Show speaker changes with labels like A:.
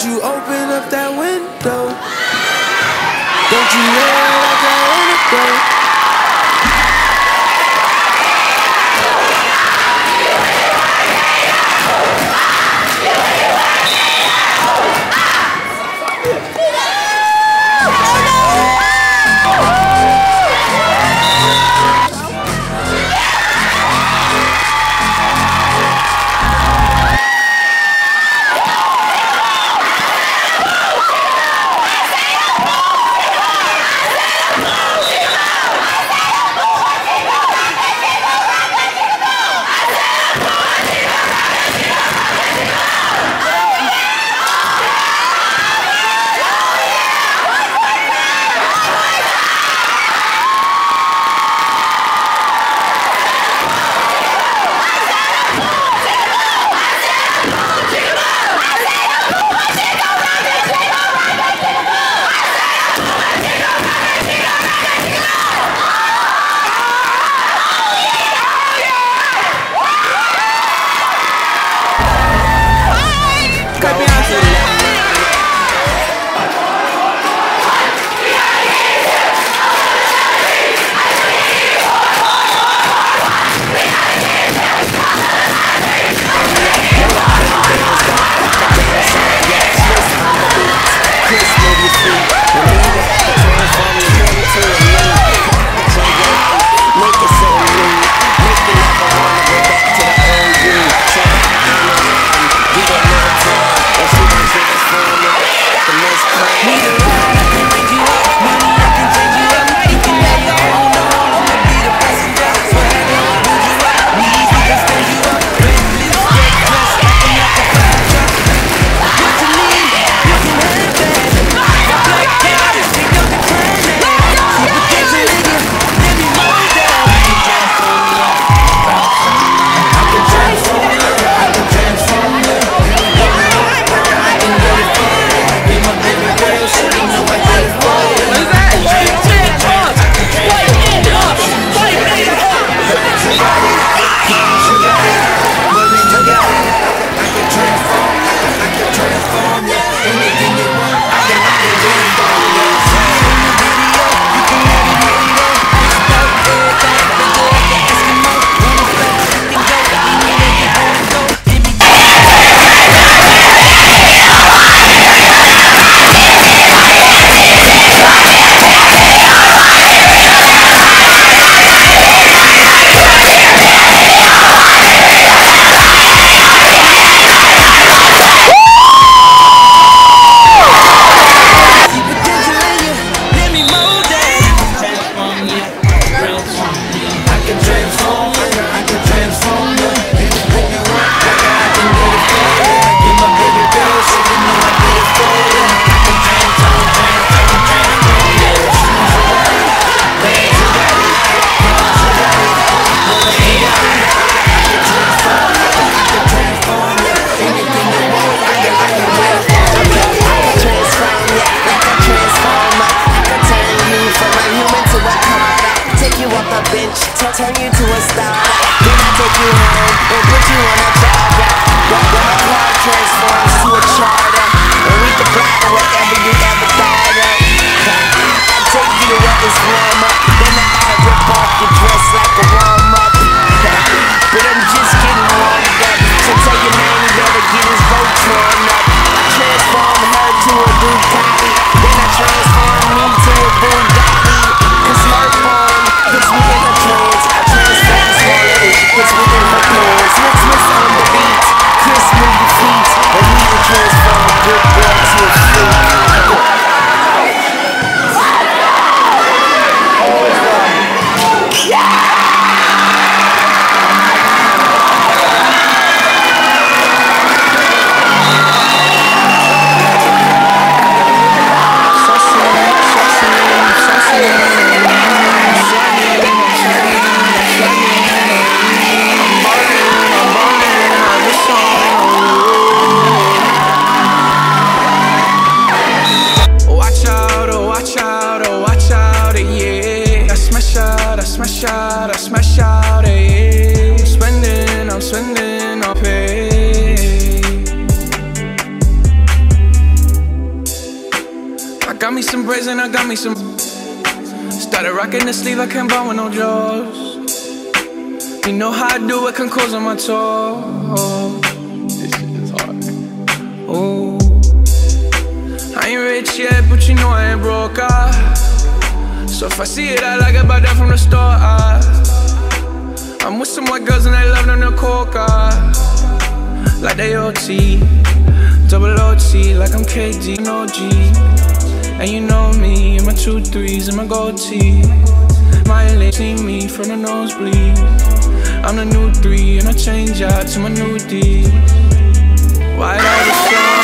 A: Won't you open up that window? Don't you let like an antidote?
B: turn you to a star. Then I take you home and put you on a
C: braids and I got me some. Started rocking the sleeve, I can't buy with no drawers. You know how I do it, can close on my toes. This shit is hard. Ooh. I ain't rich yet, but you know I ain't broke. Ah. So if I see it, I like it, buy that from the store. Ah. I'm with some white girls and they love them to coca. Like they OT, double OT, like I'm KD, no G. And you know me, and my two threes and my gold tee. My lady see me from the nosebleed. I'm the new three, and I change out to my new D. White out the